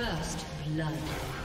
First blood.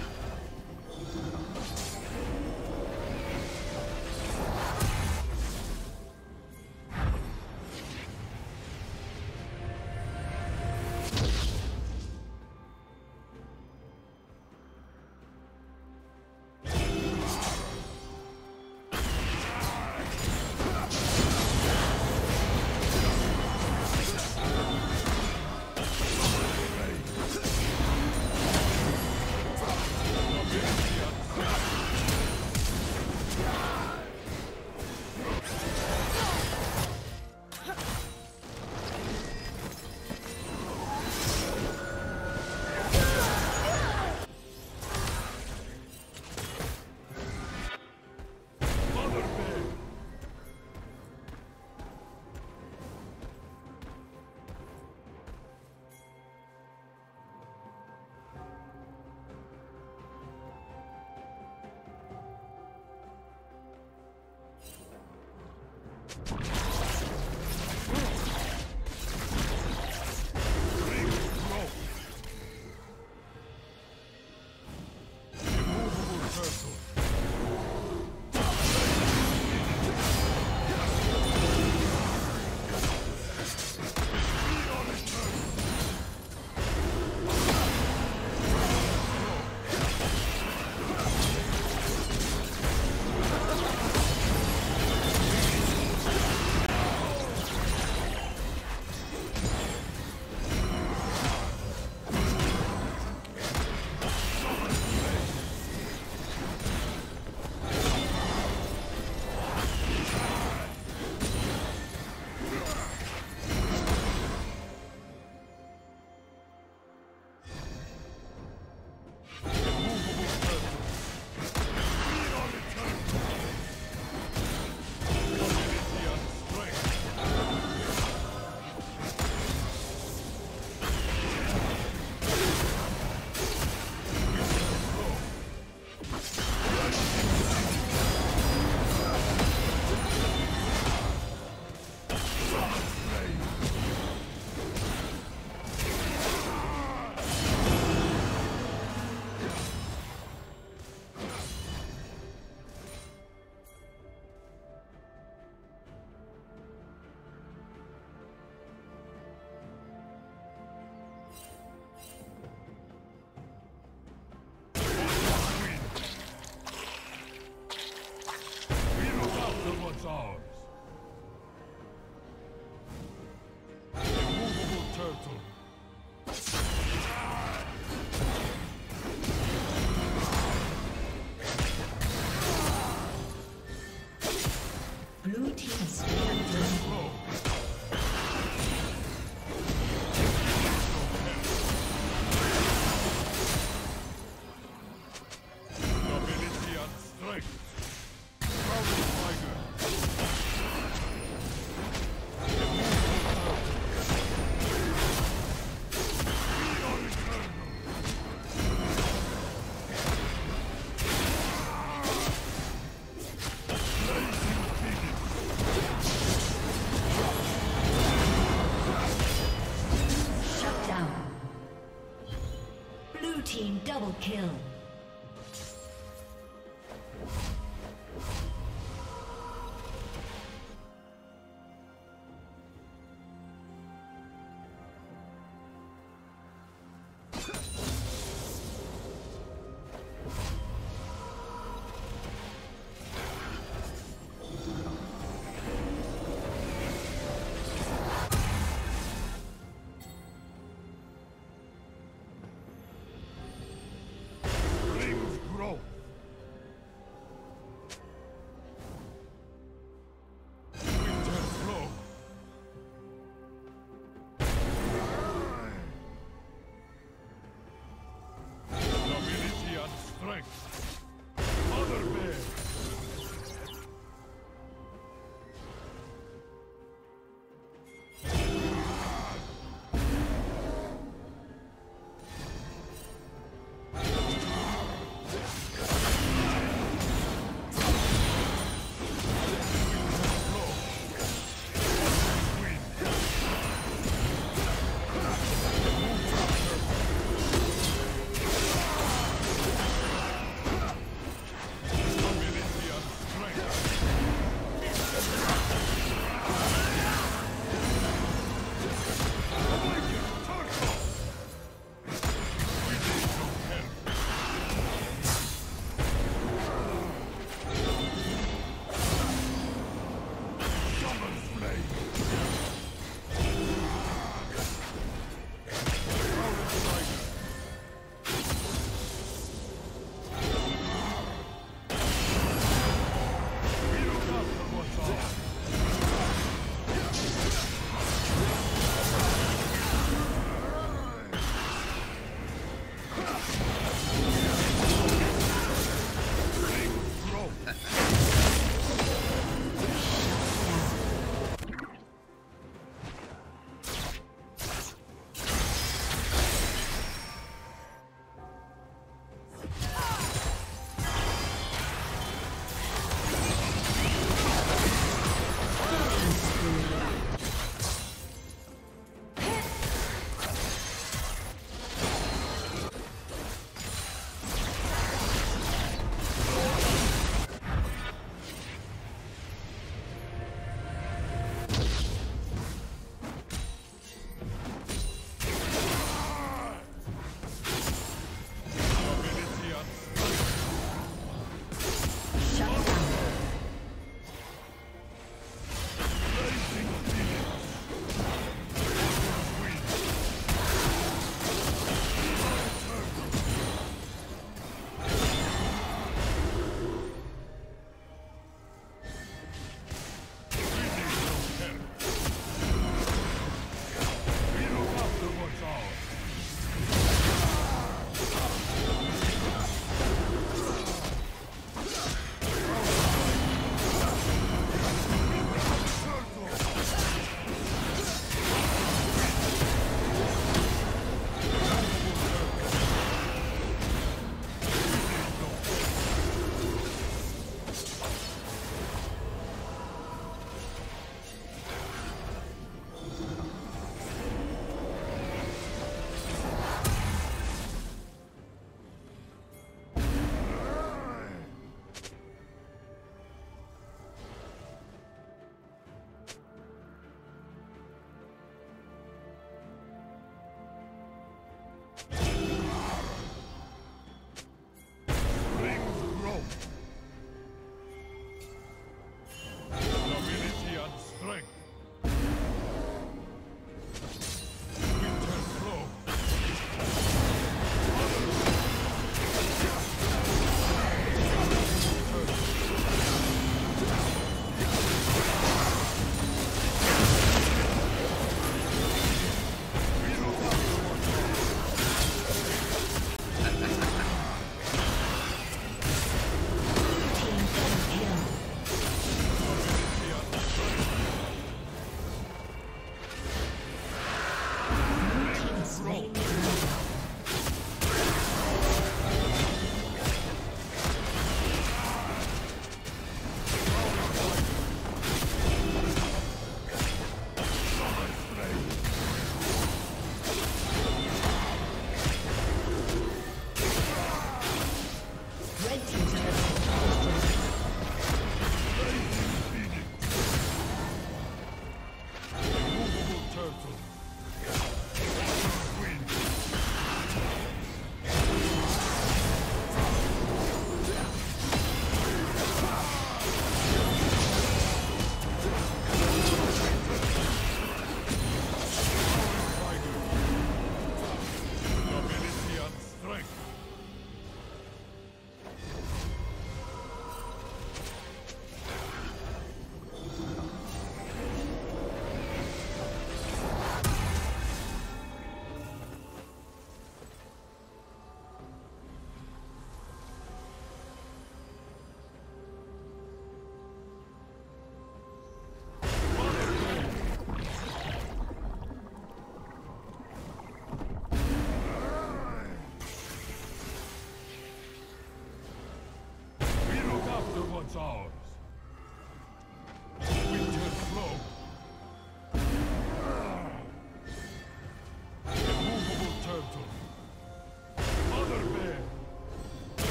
Kill.